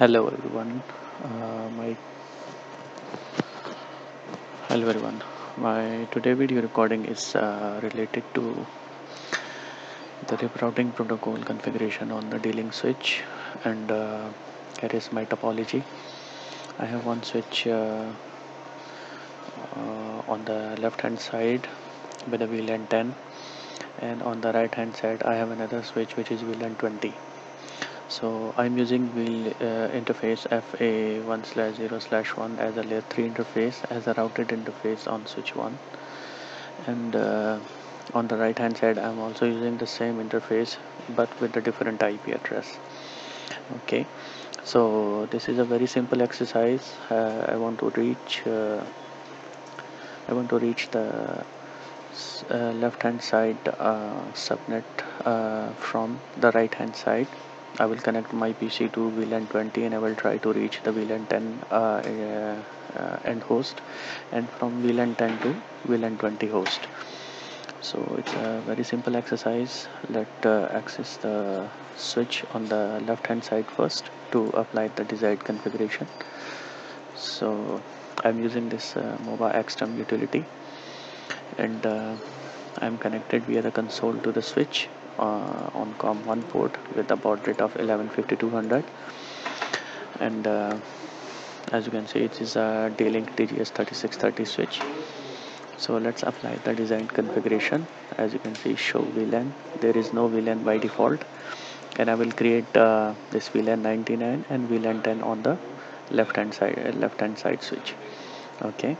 hello everyone. Uh, my hello everyone. My today video recording is uh, related to the routing protocol configuration on the D-Link switch and uh, here is my topology. I have one switch uh, uh, on the left hand side with a VLAN 10 and on the right hand side I have another switch which is VLAN 20 so I'm using wheel uh, interface FA1 slash 0 slash 1 as a layer 3 interface as a routed interface on switch 1 and uh, on the right hand side I'm also using the same interface but with a different IP address. Okay. So this is a very simple exercise. Uh, I want to reach uh, I want to reach the uh, left hand side uh, subnet from the right hand side I will connect my PC to VLAN 20 and I will try to reach the VLAN 10 uh, uh, end host. And from VLAN 10 to VLAN 20 host. So it's a very simple exercise. Let uh, access the switch on the left hand side first to apply the desired configuration. So I'm using this uh, MobaXterm utility. And uh, I'm connected via the console to the switch uh, on COM1 port with a baud rate of 115200 and uh, as you can see it is a D-Link DGS3630 switch. So let's apply the design configuration. As you can see show VLAN there is no VLAN by default. And I will create uh, this VLAN 99 and VLAN 10 on the left hand side uh, left hand side switch. Okay.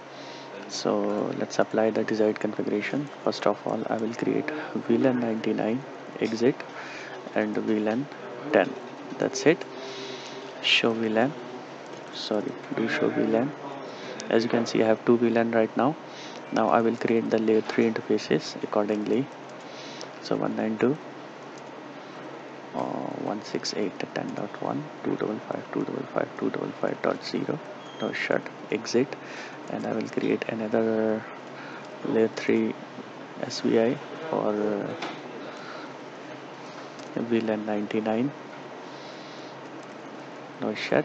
So let's apply the desired configuration. First of all I will create VLAN 99 exit and VLAN 10 that's it. Show VLAN sorry do show VLAN as you can see I have two VLAN right now. Now I will create the layer 3 interfaces accordingly. So 192 uh, 168.10.1 255 255 255.0 no shut exit. And I will create another layer 3 SVI for uh, VLAN 99 no shut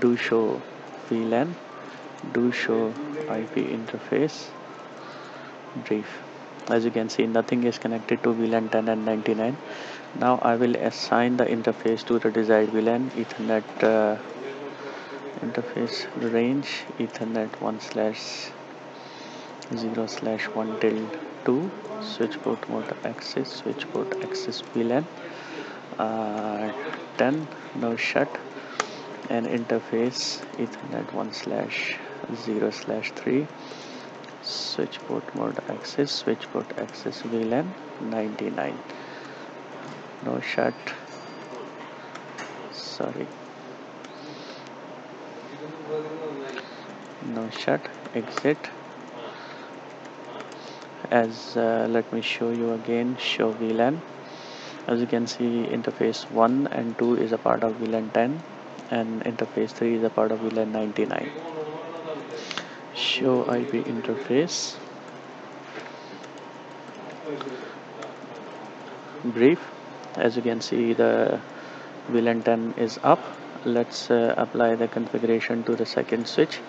do show VLAN do show IP interface. Brief. As you can see nothing is connected to VLAN 10 and 99 now I will assign the interface to the desired VLAN Ethernet uh, interface range Ethernet 1 slash 0 slash 1 tilde 2 switch port mode access switch port access VLAN. Uh, 10 no shut. And interface Ethernet 1 slash 0 slash 3 switch port mode access switch port access VLAN 99 no shut. Sorry. No shut exit as uh, let me show you again show VLAN as you can see interface 1 and 2 is a part of VLAN 10 and interface 3 is a part of VLAN 99 show IP interface. Brief. As you can see the VLAN 10 is up. Let's uh, apply the configuration to the second switch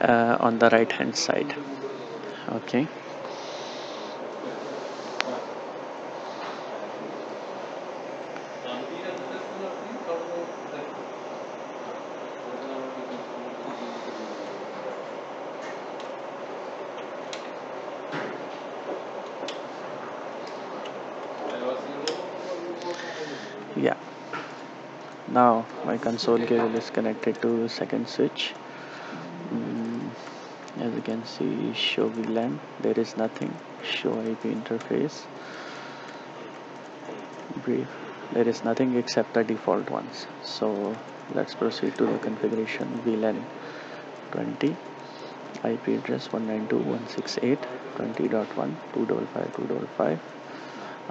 uh, on the right hand side. Okay yeah now my console cable is connected to second switch. Mm, as you can see show VLAN there is nothing. Show IP interface. Brief. There is nothing except the default ones. So let's proceed to the configuration. VLAN 20 IP address 192.168.20.1 255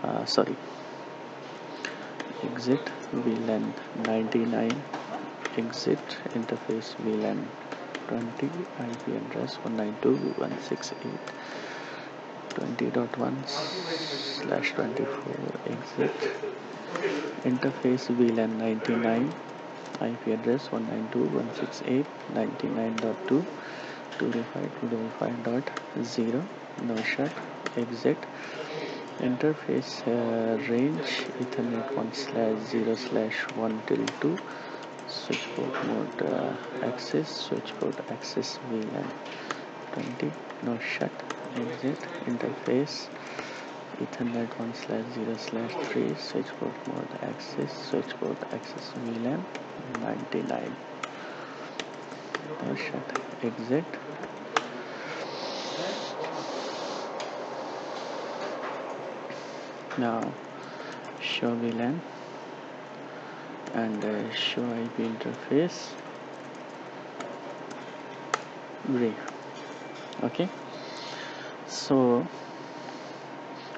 uh, sorry. Exit VLAN 99 exit interface VLAN 20 IP address 192.168.20.1 slash 24 exit interface VLAN 99 IP address 192.168.99.2 255.255.0 no shut exit interface uh, range ethernet 1 slash 0 slash 1 till 2 switch port mode uh, access switch port access VLAN 20 no shut exit interface ethernet 1 slash 0 slash 3 switch port mode access switch port access VLAN 99 no shut exit now show VLAN and uh, show IP interface. Brief okay? So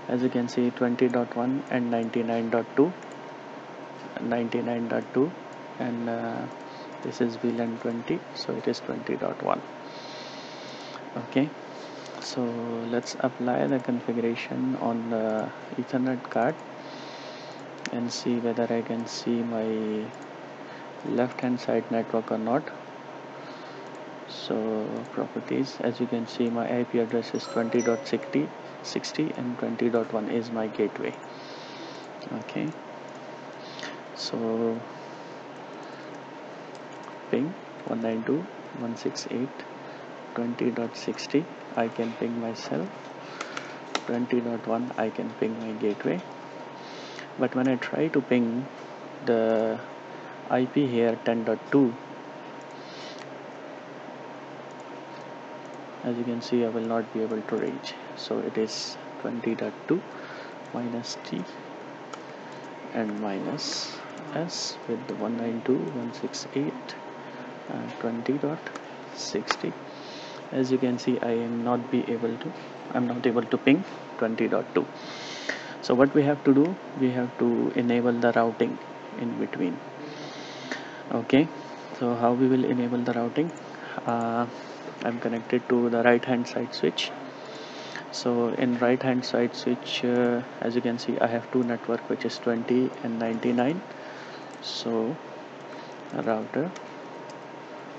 as you can see 20.1 and 99.2 99.2 and uh, this is VLAN 20 so it is 20.1 okay so let's apply the configuration on the ethernet card and see whether I can see my left hand side network or not. So properties as you can see my IP address is 20.60 60 and 20.1 is my gateway. Okay. So ping 192.168.20.60 I can ping myself. 20.1 I can ping my gateway. But when I try to ping the IP here 10.2 as you can see I will not be able to reach. So it is 20.2 minus T and minus S with the 192.168 and 20.60 as you can see I am not be able to I'm not able to ping 20.2 so what we have to do we have to enable the routing in between. Okay so how we will enable the routing? Uh, I'm connected to the right hand side switch. So in right hand side switch uh, as you can see I have two network which is 20 and 99 so router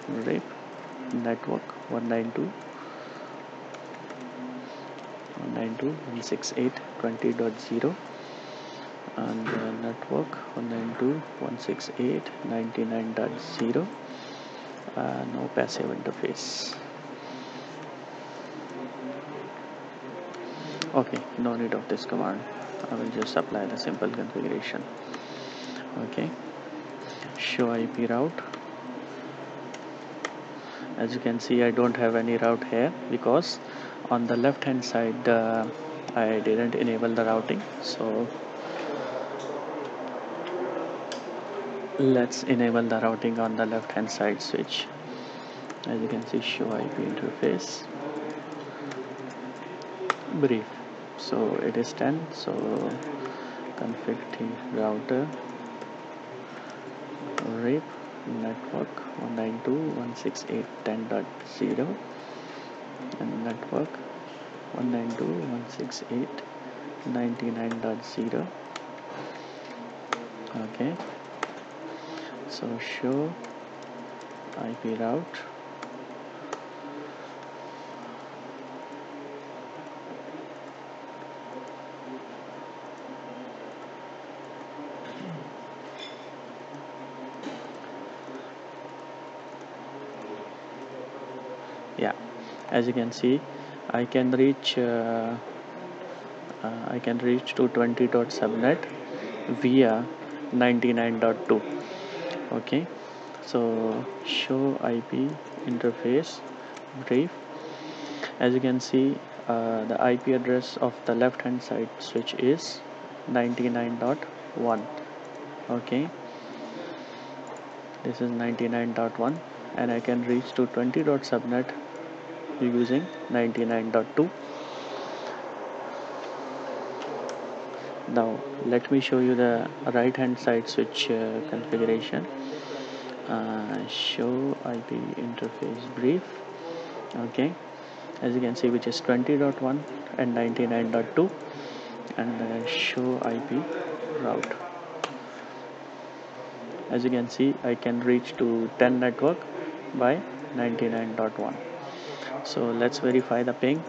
RIP network 192 192.168.20.0 and uh, network 192.168.99.0 uh, no passive interface. Okay no need of this command. I will just apply the simple configuration. Okay. Show IP route as you can see I don't have any route here because on the left hand side uh, I didn't enable the routing. So let's enable the routing on the left hand side switch. As you can see show IP interface. Brief. So it is 10 so config router. RIP network 192.168.10.0 and network 192.168.99.0 okay. So show IP route yeah as you can see I can reach uh, uh, I can reach to 20 dot subnet via 99.2 okay. So show IP interface brief. As you can see uh, the IP address of the left hand side switch is 99.1 okay. This is 99.1 and I can reach to 20 dot subnet using 99.2 now let me show you the right hand side switch uh, configuration. Uh, show IP interface brief. Okay. As you can see which is 20.1 and 99.2 and uh, show IP route. As you can see I can reach to 10 network by 99.1 so let's verify the ping.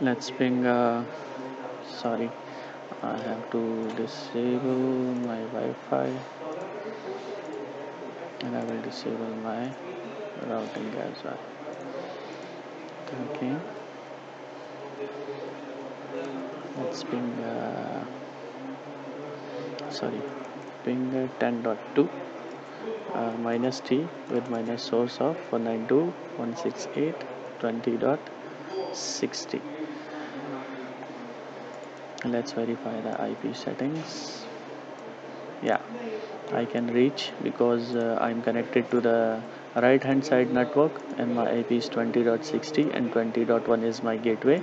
Let's ping uh, sorry. I have to disable my Wi-Fi. And I will disable my routing as well. Okay. Let's ping uh, sorry. Ping 10.2 uh, minus t with minus source of 192.168.20.60 let's verify the IP settings. Yeah I can reach because uh, I'm connected to the right hand side network and my IP is 20.60 and 20.1 is my gateway.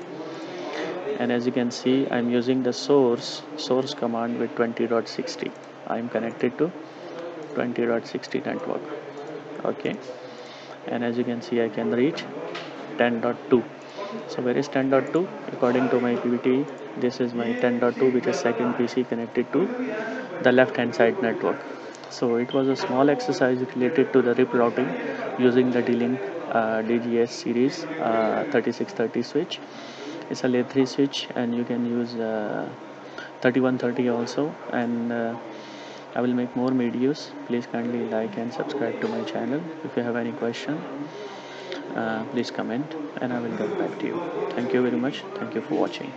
And as you can see I'm using the source source command with 20.60 I'm connected to 20.60 network. Okay. And as you can see I can reach 10.2 so where is 10.2 according to my PPT this is my 10.2 which is second PC connected to the left hand side network. So it was a small exercise related to the RIP routing using the D-Link uh, DGS series uh, 3630 switch. It's a layer 3 switch and you can use uh, 3130 also. And uh, I will make more videos. Please kindly like and subscribe to my channel. If you have any question uh, please comment and I will get back to you. Thank you very much. Thank you for watching